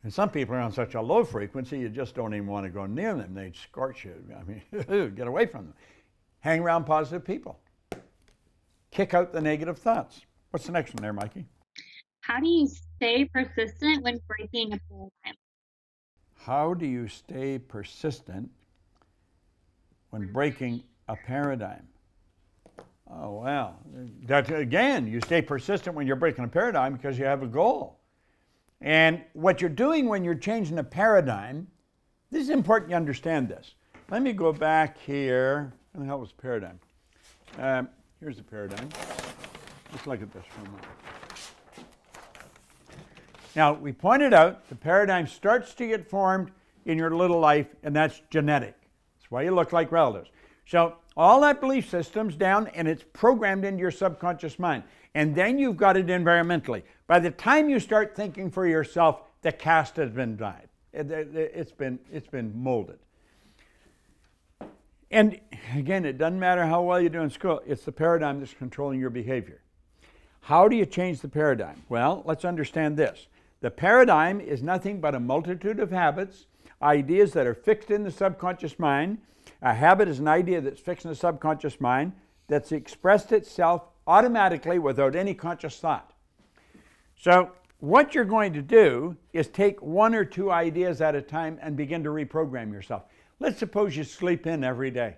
And some people are on such a low frequency, you just don't even want to go near them. They'd scorch you. I mean, get away from them. Hang around positive people. Kick out the negative thoughts. What's the next one there, Mykie? How do you stay persistent when breaking a paradigm? How do you stay persistent when breaking a paradigm? Oh, well, that again, you stay persistent when you're breaking a paradigm because you have a goal. And what you're doing when you're changing a paradigm, this is important you understand this. Let me go back here. What the hell was paradigm? Um, here's the paradigm. Let's look at this for a moment. Now, we pointed out the paradigm starts to get formed in your little life, and that's genetic. That's why you look like relatives. So all that belief system's down and it's programmed into your subconscious mind. And then you've got it environmentally. By the time you start thinking for yourself, the cast has been dyed. It's been, it's been molded. And again, it doesn't matter how well you do in school, it's the paradigm that's controlling your behavior. How do you change the paradigm? Well, let's understand this. The paradigm is nothing but a multitude of habits, ideas that are fixed in the subconscious mind. A habit is an idea that's fixed in the subconscious mind that's expressed itself automatically without any conscious thought. So, what you're going to do is take one or two ideas at a time and begin to reprogram yourself. Let's suppose you sleep in every day.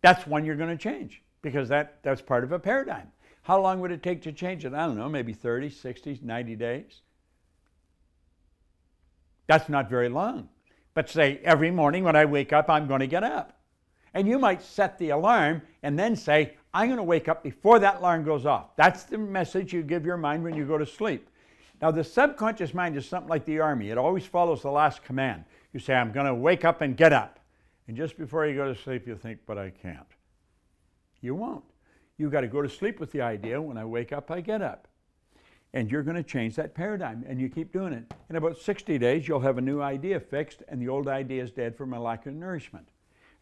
That's one you're going to change because that, that's part of a paradigm. How long would it take to change it? I don't know, maybe 30, 60, 90 days. That's not very long. But say, every morning when I wake up, I'm going to get up. And you might set the alarm and then say, I'm going to wake up before that alarm goes off. That's the message you give your mind when you go to sleep. Now, the subconscious mind is something like the army, it always follows the last command. You say, I'm going to wake up and get up. And just before you go to sleep, you think, but I can't. You won't. You've got to go to sleep with the idea when I wake up, I get up. And you're going to change that paradigm, and you keep doing it. In about 60 days, you'll have a new idea fixed, and the old idea is dead from a lack of nourishment.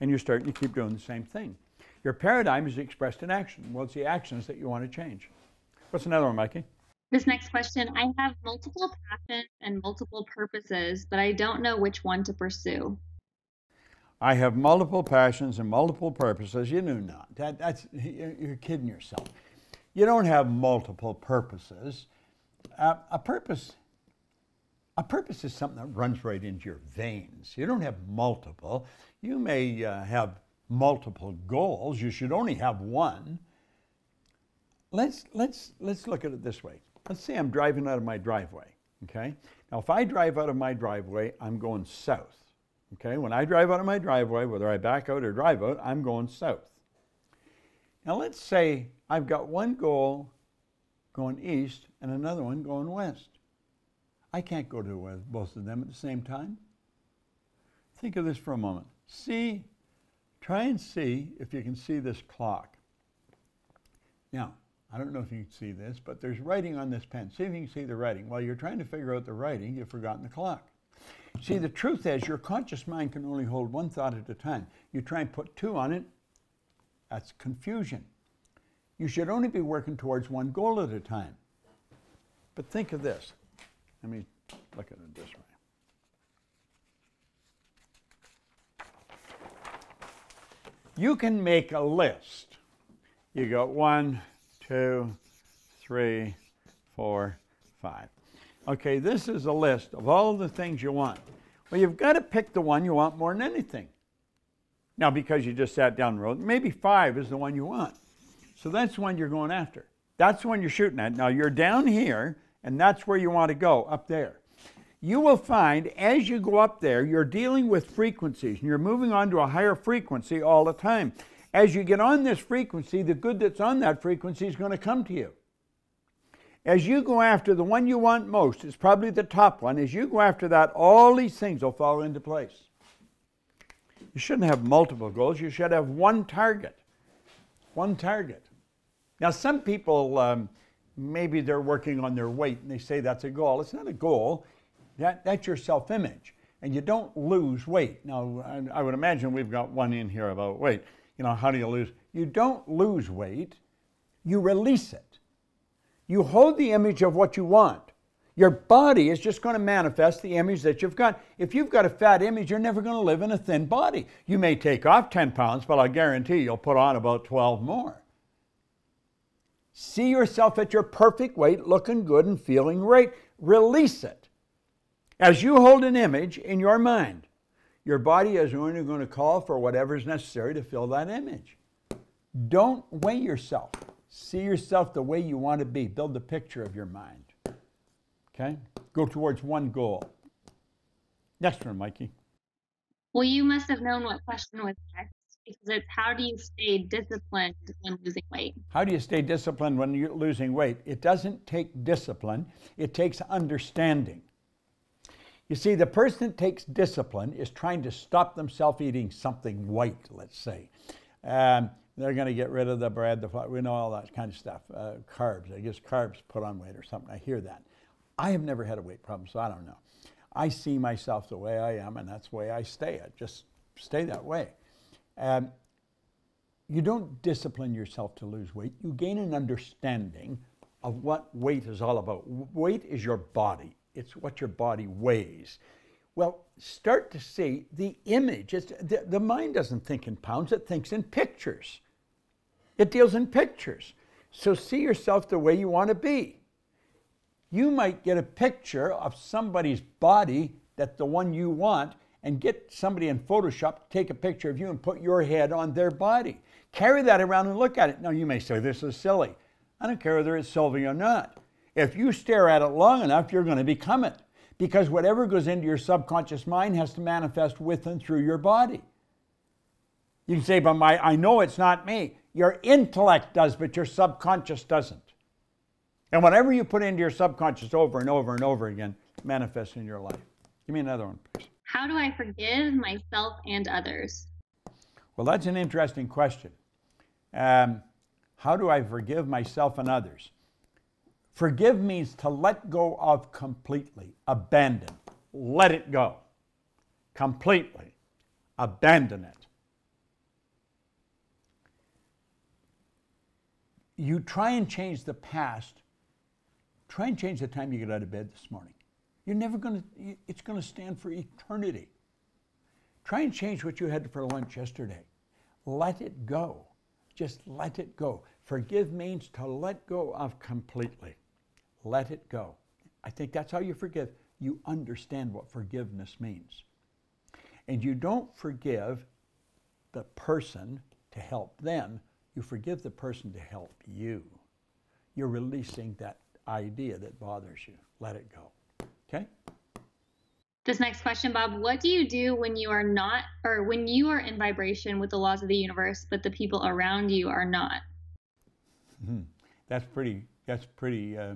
And you're starting to keep doing the same thing. Your paradigm is expressed in action. Well, it's the actions that you want to change. What's another one, Mykie? This next question I have multiple passions and multiple purposes, but I don't know which one to pursue. I have multiple passions and multiple purposes. You do not. That, that's, you're kidding yourself. You don't have multiple purposes. Uh, a purpose a purpose is something that runs right into your veins. You don't have multiple. You may uh, have multiple goals. You should only have one. Let's, let's, let's look at it this way. Let's say I'm driving out of my driveway, okay? Now, if I drive out of my driveway, I'm going south, okay? When I drive out of my driveway, whether I back out or drive out, I'm going south. Now, let's say I've got one goal going east and another one going west. I can't go to both of them at the same time. Think of this for a moment. See Try and see if you can see this clock. Now, I don't know if you can see this, but there's writing on this pen. See if you can see the writing. While you're trying to figure out the writing, you've forgotten the clock. See, the truth is your conscious mind can only hold one thought at a time. You try and put two on it, that's confusion. You should only be working towards one goal at a time. But think of this. Let me look at it this way. You can make a list. You got one, two, three, four, five. Okay, this is a list of all the things you want. Well, you've got to pick the one you want more than anything. Now, because you just sat down and wrote, maybe five is the one you want. So that's the one you're going after. That's the one you're shooting at. Now, you're down here, and that's where you want to go, up there you will find as you go up there, you're dealing with frequencies and you're moving on to a higher frequency all the time. As you get on this frequency, the good that's on that frequency is going to come to you. As you go after the one you want most, it's probably the top one. As you go after that, all these things will fall into place. You shouldn't have multiple goals, you should have one target. One target. Now, some people, um, maybe they're working on their weight and they say that's a goal. It's not a goal, that, that's your self image. And you don't lose weight. Now, I, I would imagine we've got one in here about weight. You know, how do you lose? You don't lose weight, you release it. You hold the image of what you want. Your body is just going to manifest the image that you've got. If you've got a fat image, you're never going to live in a thin body. You may take off 10 pounds, but I guarantee you'll put on about 12 more. See yourself at your perfect weight, looking good and feeling great. Release it. As you hold an image in your mind, your body is only going to call for whatever is necessary to fill that image. Don't weigh yourself. See yourself the way you want to be. Build the picture of your mind. Okay? Go towards one goal. Next one, Mykie. Well, you must have known what question was next because it's how do you stay disciplined when losing weight? How do you stay disciplined when you're losing weight? It doesn't take discipline, it takes understanding. You see, the person that takes discipline is trying to stop themselves eating something white, let's say. Um, they're going to get rid of the bread, the flour, we know all that kind of stuff. Uh, carbs, I guess carbs put on weight or something. I hear that. I have never had a weight problem, so I don't know. I see myself the way I am, and that's the way I stay. I just stay that way. Um, you don't discipline yourself to lose weight. You gain an understanding of what weight is all about. Weight is your body, it's what your body weighs. Well, start to see the image. The, the mind doesn't think in pounds, it thinks in pictures. It deals in pictures. So see yourself the way you want to be. You might get a picture of somebody's body that's the one you want and get somebody in Photoshop to take a picture of you and put your head on their body. Carry that around and look at it. Now, you may say, this is silly. I don't care whether it's silly or not. If you stare at it long enough, you're going to become it. Because whatever goes into your subconscious mind has to manifest with and through your body. You can say, but my, I know it's not me. Your intellect does, but your subconscious doesn't. And whatever you put into your subconscious over and over and over again manifests in your life. Give me another one, please. How do I forgive myself and others? Well, that's an interesting question. Um, how do I forgive myself and others? Forgive means to let go of completely, abandon, let it go. Completely, abandon it. You try and change the past, try and change the time you get out of bed this morning. You're never going to, it's going to stand for eternity. Try and change what you had for lunch yesterday. Let it go. Just let it go. Forgive means to let go of completely. Let it go. I think that's how you forgive. You understand what forgiveness means. And you don't forgive the person to help them, you forgive the person to help you. You're releasing that idea that bothers you. Let it go. Okay? This next question, Bob, what do you do when you are not, or when you are in vibration with the laws of the universe, but the people around you are not? Mm-hmm. That's pretty. That's pretty. Uh,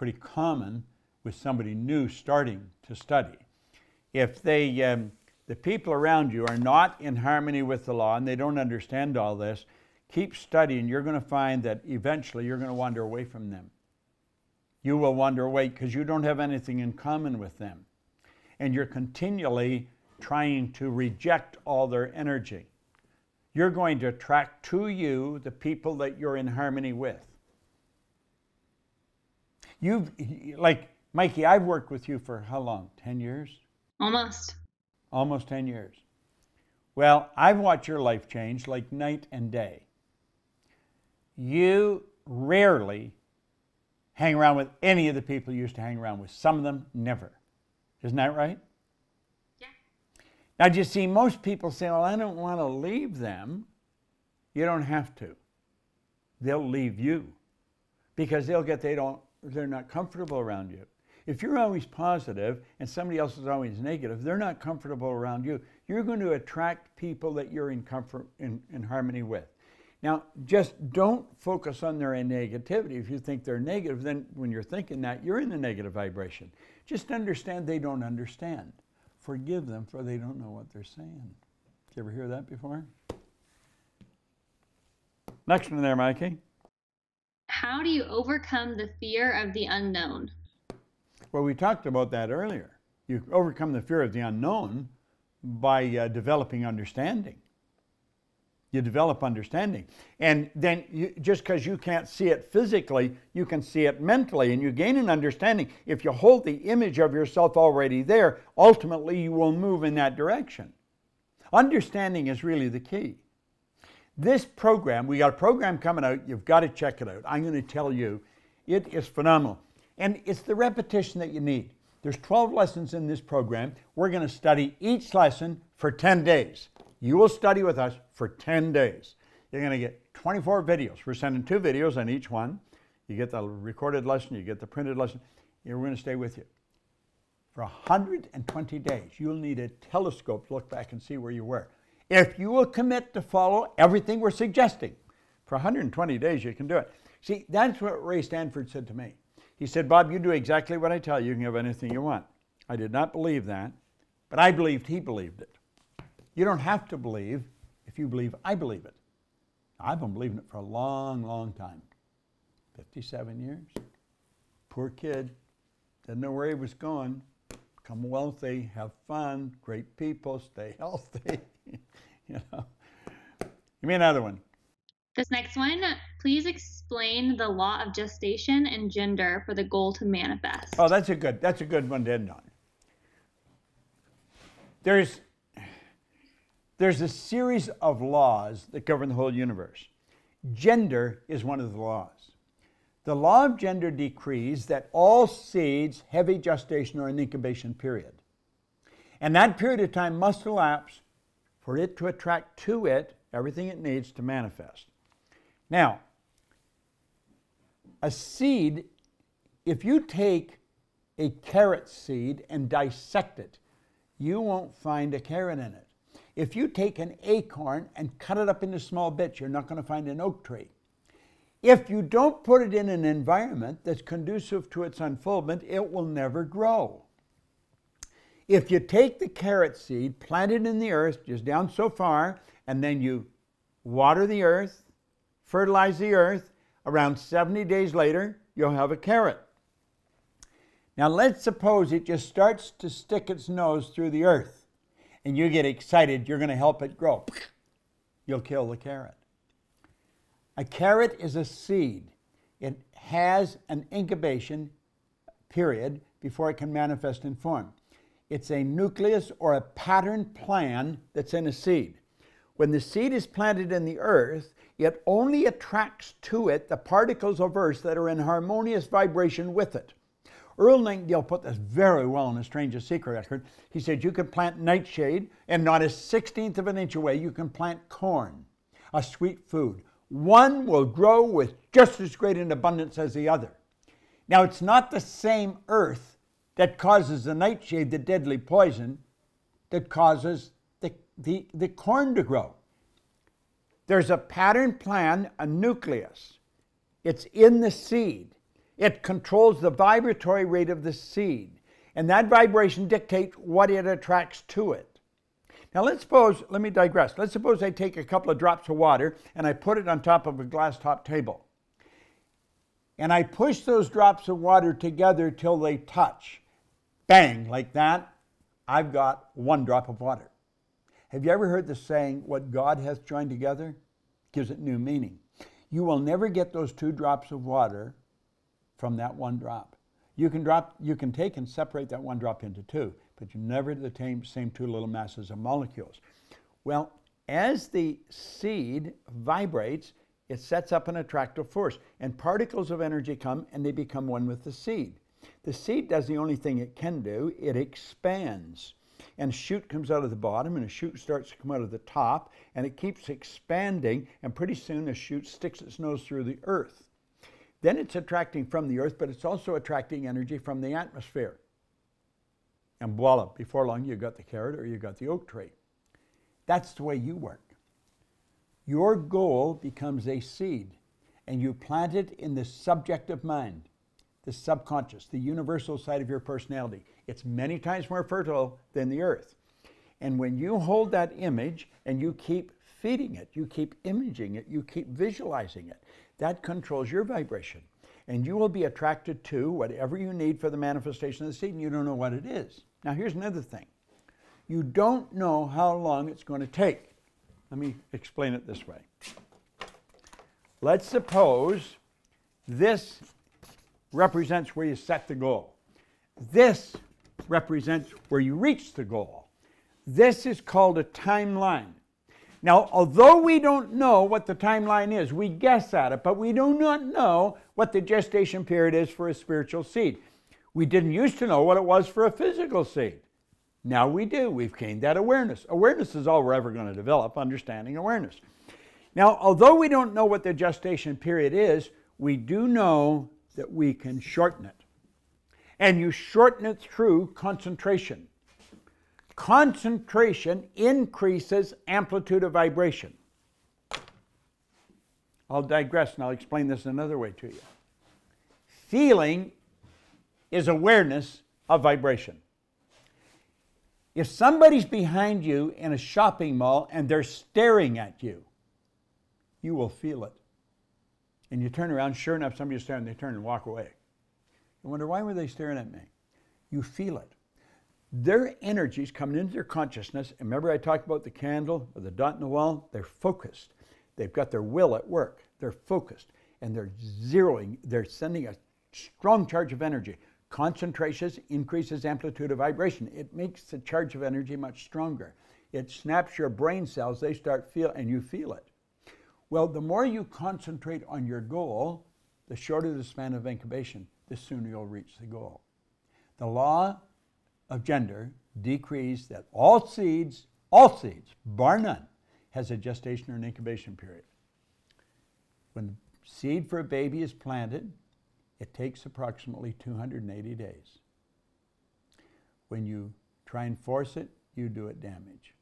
pretty common with somebody new starting to study. If they, um, the people around you are not in harmony with the law and they don't understand all this, keep studying. You're going to find that eventually you're going to wander away from them. You will wander away because you don't have anything in common with them. And you're continually trying to reject all their energy. You're going to attract to you the people that you're in harmony with. You've, like, Mykie, I've worked with you for how long? 10 years? Almost. Almost 10 years. Well, I've watched your life change like night and day. You rarely hang around with any of the people you used to hang around with. Some of them never. Isn't that right? Yeah. Now, do you see, most people say, well, I don't want to leave them. You don't have to. They'll leave you because they'll get, they don't, they're not comfortable around you. If you're always positive and somebody else is always negative, they're not comfortable around you. You're going to attract people that you're in comfort in, in harmony with. Now, just don't focus on their negativity. If you think they're negative, then when you're thinking that, you're in the negative vibration. Just understand they don't understand. Forgive them for they don't know what they're saying. Did you ever hear that before? Next one there, Mykie. How do you overcome the fear of the unknown? Well, we talked about that earlier. You overcome the fear of the unknown by uh, developing understanding. You develop understanding. And then you, just because you can't see it physically, you can see it mentally and you gain an understanding. If you hold the image of yourself already there, ultimately you will move in that direction. Understanding is really the key. This program, we got a program coming out. You've got to check it out. I'm going to tell you, it is phenomenal. And it's the repetition that you need. There's 12 lessons in this program. We're going to study each lesson for 10 days. You will study with us for 10 days. You're going to get 24 videos. We're sending two videos on each one. You get the recorded lesson, you get the printed lesson. We're going to stay with you. For 120 days, you'll need a telescope to look back and see where you were. If you will commit to follow everything we're suggesting, for 120 days you can do it. See, that's what Ray Stanford said to me. He said, Bob, you do exactly what I tell you. You can have anything you want. I did not believe that, but I believed he believed it. You don't have to believe if you believe I believe it. I've been believing it for a long, long time 57 years. Poor kid, didn't know where he was going. Become wealthy, have fun, great people, stay healthy. you know. Give me another one. This next one, please explain the law of gestation and gender for the goal to manifest. Oh, that's a good that's a good one to end on. There's there's a series of laws that govern the whole universe. Gender is one of the laws. The law of gender decrees that all seeds have a gestation or an incubation period. And that period of time must elapse for it to attract to it everything it needs to manifest. Now, a seed, if you take a carrot seed and dissect it, you won't find a carrot in it. If you take an acorn and cut it up into small bits, you're not going to find an oak tree. If you don't put it in an environment that's conducive to its unfoldment, it will never grow. If you take the carrot seed, plant it in the earth, just down so far, and then you water the earth, fertilize the earth, around 70 days later, you'll have a carrot. Now, let's suppose it just starts to stick its nose through the earth and you get excited, you're going to help it grow. You'll kill the carrot. A carrot is a seed. It has an incubation period before it can manifest in form. It's a nucleus or a pattern plan that's in a seed. When the seed is planted in the earth, it only attracts to it the particles of earth that are in harmonious vibration with it. Earl Nightingale put this very well in A Strangest Secret record. He said you can plant nightshade, and not a sixteenth of an inch away, you can plant corn, a sweet food. One will grow with just as great an abundance as the other. Now, it's not the same earth that causes the nightshade, the deadly poison, that causes the, the, the corn to grow. There's a pattern plan, a nucleus. It's in the seed. It controls the vibratory rate of the seed, and that vibration dictates what it attracts to it. Now let's suppose, let me digress. Let's suppose I take a couple of drops of water and I put it on top of a glass top table. And I push those drops of water together till they touch. Bang, like that, I've got one drop of water. Have you ever heard the saying, what God hath joined together? Gives it new meaning. You will never get those two drops of water from that one drop. You can drop, you can take and separate that one drop into two, but you never the same two little masses of molecules. Well, as the seed vibrates, it sets up an attractive force, and particles of energy come and they become one with the seed. The seed does the only thing it can do it expands. And a shoot comes out of the bottom, and a shoot starts to come out of the top, and it keeps expanding, and pretty soon a shoot sticks its nose through the earth. Then it's attracting from the earth, but it's also attracting energy from the atmosphere. And voila, before long you got the carrot or you got the oak tree. That's the way you work. Your goal becomes a seed, and you plant it in the subjective mind, the subconscious, the universal side of your personality. It's many times more fertile than the earth. And when you hold that image and you keep feeding it, you keep imaging it, you keep visualizing it, that controls your vibration. And you will be attracted to whatever you need for the manifestation of the seed, and you don't know what it is. Now, here's another thing you don't know how long it's going to take. Let me explain it this way. Let's suppose this represents where you set the goal. This represents where you reach the goal. This is called a timeline. Now, although we don't know what the timeline is, we guess at it, but we do not know what the gestation period is for a spiritual seed. We didn't used to know what it was for a physical seed. Now we do. We've gained that awareness. Awareness is all we're ever going to develop, understanding awareness. Now, although we don't know what the gestation period is, we do know that we can shorten it. And you shorten it through concentration. Concentration increases amplitude of vibration. I'll digress and I'll explain this another way to you. Feeling is awareness of vibration. If somebody's behind you in a shopping mall and they're staring at you, you will feel it. And you turn around, sure enough, somebody's staring, they turn and walk away. You wonder, why were they staring at me? You feel it their energies coming into their consciousness. And remember, I talked about the candle or the dot in the wall? They're focused. they've got their will at work. They're focused and they're zeroing, they're sending a strong charge of energy. Concentration increases amplitude of vibration. It makes the charge of energy much stronger. It snaps your brain cells, they start feel and you feel it. Well, the more you concentrate on your goal, the shorter the span of incubation, the sooner you'll reach the goal. The law of gender decrees that all seeds, all seeds, bar none, has a gestation or an incubation period. When seed for a baby is planted, it takes approximately 280 days. When you try and force it, you do it damage.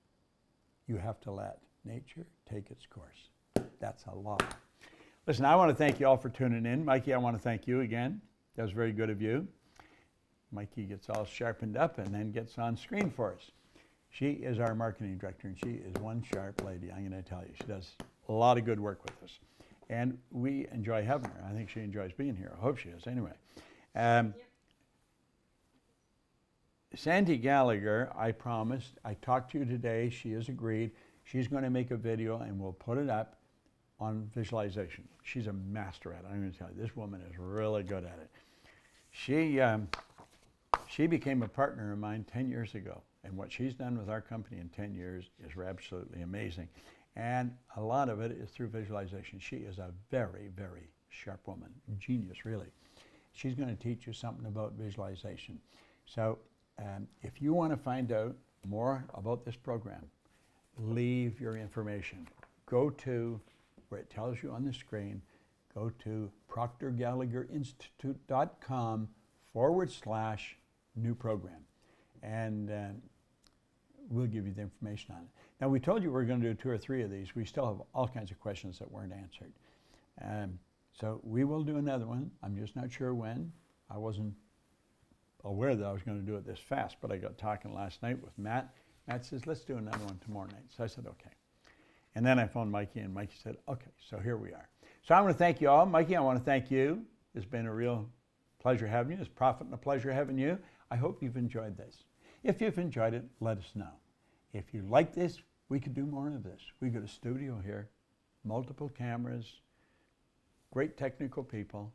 You have to let nature take its course. That's a law. Listen, I want to thank you all for tuning in. Mykie, I want to thank you again. That was very good of you. Mykie gets all sharpened up and then gets on screen for us. She is our marketing director, and she is one sharp lady, I'm going to tell you. She does a lot of good work with us. And we enjoy having her. I think she enjoys being here. I hope she is, anyway. Um, Sandy Gallagher, I promised, I talked to you today. She has agreed. She's going to make a video and we'll put it up on visualization. She's a master at it. I'm going to tell you, this woman is really good at it. She, um, she became a partner of mine 10 years ago. And what she's done with our company in 10 years is absolutely amazing. And a lot of it is through visualization. She is a very, very sharp woman, genius, really. She's going to teach you something about visualization. So um, if you want to find out more about this program, leave your information. Go to where it tells you on the screen, go to proctorgallagherinstitute.com forward slash new program. And uh, we'll give you the information on it. Now, we told you we were going to do two or three of these. We still have all kinds of questions that weren't answered. Um, so we will do another one. I'm just not sure when. I wasn't aware that I was going to do it this fast, but I got talking last night with Matt. Matt says, let's do another one tomorrow night. So I said, okay. And then I phoned Mykie, and Mykie said, okay, so here we are. So I want to thank you all. Mykie, I want to thank you. It's been a real pleasure having you. It's profit and a pleasure having you. I hope you've enjoyed this. If you've enjoyed it, let us know. If you like this, we could do more of this. We got a studio here, multiple cameras, great technical people,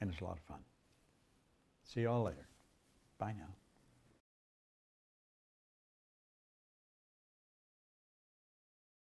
and it's a lot of fun. See you all later. Bye now.